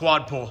quad pull.